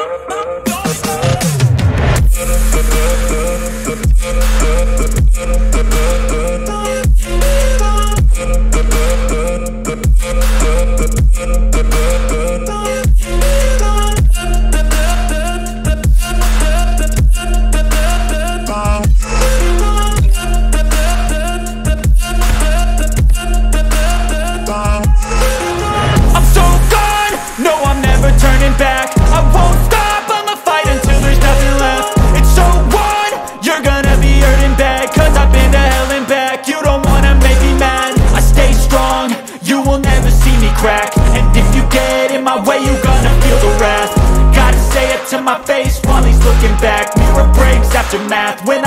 Oh, oh, oh, math, when